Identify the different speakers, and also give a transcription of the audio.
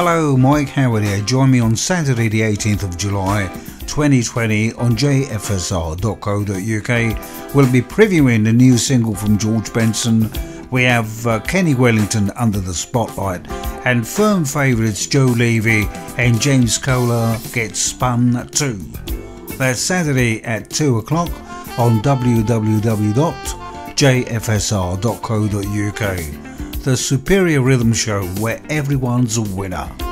Speaker 1: Hello, Mike Howard here. Join me on Saturday, the 18th of July 2020 on jfsr.co.uk. We'll be previewing the new single from George Benson. We have uh, Kenny Wellington under the spotlight and firm favourites Joe Levy and James Kohler get spun too. That's Saturday at 2 o'clock on www.jfsr.co.uk. The Superior Rhythm Show where everyone's a winner.